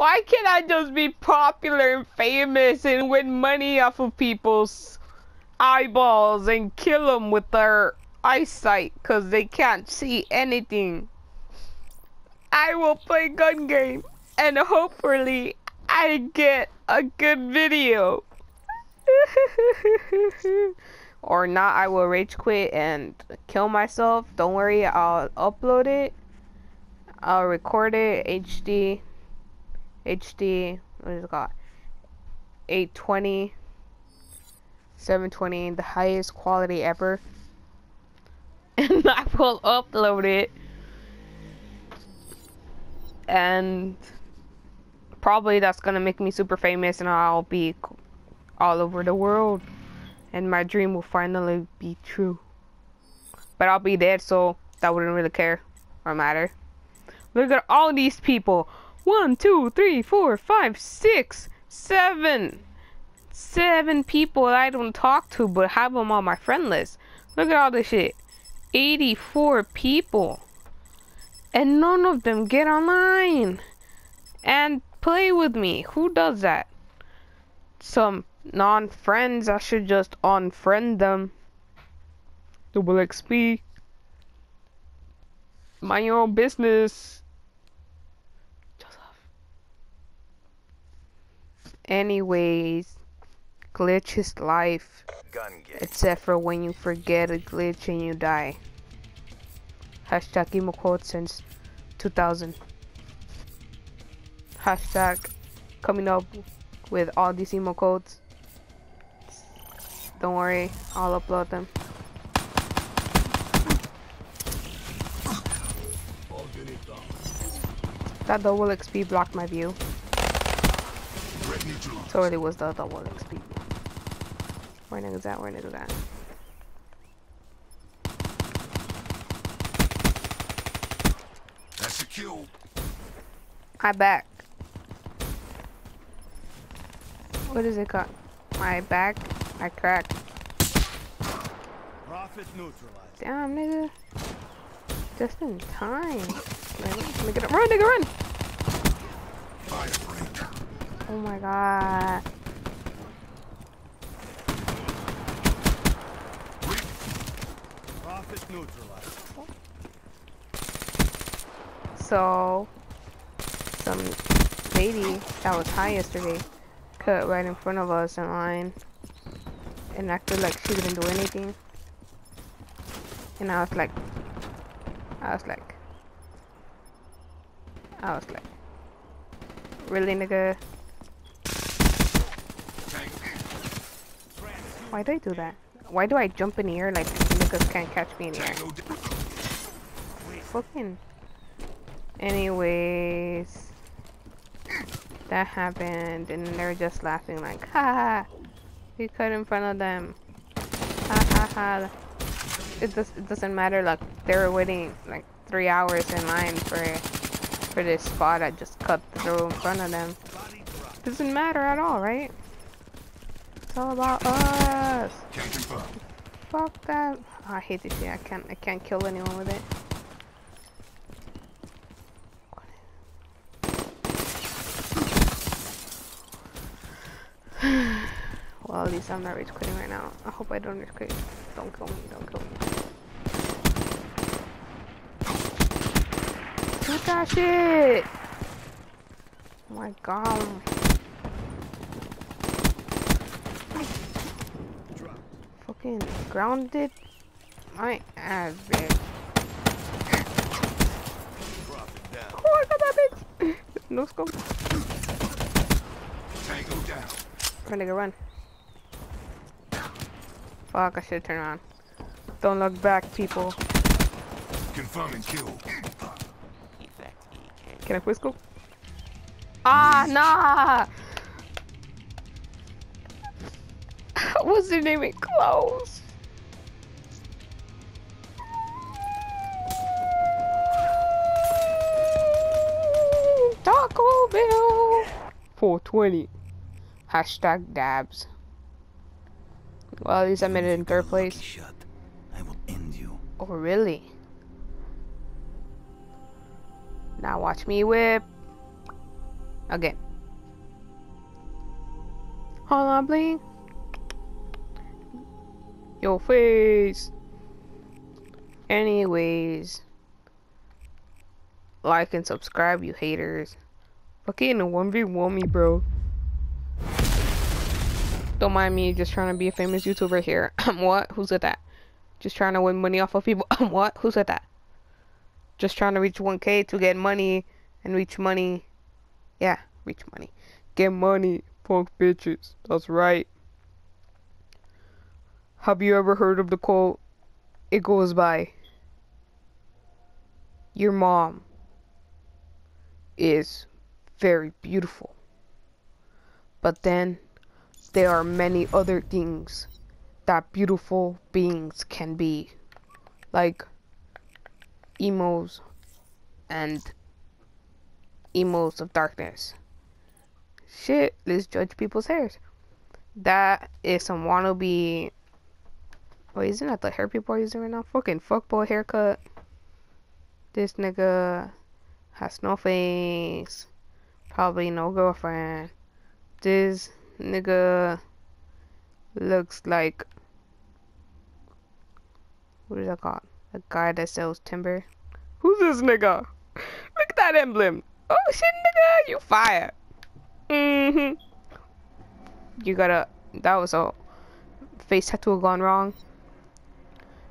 Why can't I just be popular and famous and win money off of people's eyeballs and kill them with their eyesight because they can't see anything? I will play gun game and hopefully I get a good video. or not, I will rage quit and kill myself. Don't worry, I'll upload it. I'll record it HD. HD. What is it got? 820. 720. The highest quality ever. And I will upload it. And probably that's gonna make me super famous and I'll be all over the world and my dream will finally be true but I'll be dead so that wouldn't really care or matter look at all these people one two three four five six seven seven people I don't talk to but have them on my friend list look at all this shit 84 people and none of them get online and play with me. Who does that? Some non-friends, I should just unfriend them. Double XP. Your own business. Anyways, glitch is life. Except for when you forget a glitch and you die. Hashtag emo quote since 2000 hashtag coming up with all these emo codes. Don't worry, I'll upload them. That double XP blocked my view. So it was the double XP. Where niggas at? Where niggas at? That's a kill. I back. What is it called? My back, I crack. Prophet neutralized. Damn, nigga. Just in time. Nigga, run, nigga, run! Oh my god. So, some lady that was high yesterday cut right in front of us in line and acted like she didn't do anything. And I was like, I was like, I was like, really nigga? Why do I do that? Why do I jump in the air like niggas can't catch me in the air? Fucking. Anyways, that happened, and they're just laughing like, ha ha, we cut in front of them, ha ha ha. It does it doesn't matter. Like they were waiting like three hours in line for for this spot. I just cut through in front of them. Doesn't matter at all, right? It's all about us. Fuck that. Oh, I hate this shit. I can't I can't kill anyone with it. well, at least I'm not rage quitting right now. I hope I don't rage quit. Don't kill me, don't kill me. Shoot that shit! Oh my god. Fucking grounded my ass, bitch. Oh, I got that bitch! no scope. Tango down. Run, nigga, run. Fuck, I should turn around. Don't look back, people. Confirming kill. Can I whistle? Ah, nah! Wasn't even close. Taco Bell 420. Hashtag dabs. Well, at least I made it in third place. Shut. I will end you. Oh, really? Now watch me whip. Okay. Hold on, blink. Your face. Anyways. Like and subscribe, you haters. Fucking a 1v1 me, bro. Don't mind me just trying to be a famous YouTuber here. I'm what? Who said that? Just trying to win money off of people. I'm what? Who said that? Just trying to reach 1k to get money and reach money. Yeah, reach money. Get money, punk bitches. That's right. Have you ever heard of the quote? It goes by. Your mom is very beautiful. But then there are many other things that beautiful beings can be. Like emos and emos of darkness. Shit, let's judge people's hairs. That is some wannabe. Wait, isn't that the hair people are using right now? Fucking fuckboy haircut. This nigga has no face. Probably no girlfriend. This nigga looks like. What is that called? A guy that sells timber. Who's this nigga? Look at that emblem. Oh shit, nigga, you fire. Mm-hmm. You gotta. That was a face tattoo gone wrong.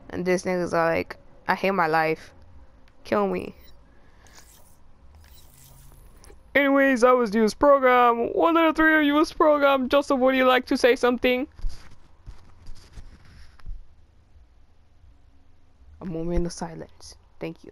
And this nigga's like, I hate my life. Kill me. Anyways, that was Used Program. One of the three of you program. Joseph, would you like to say something? A moment of silence. Thank you.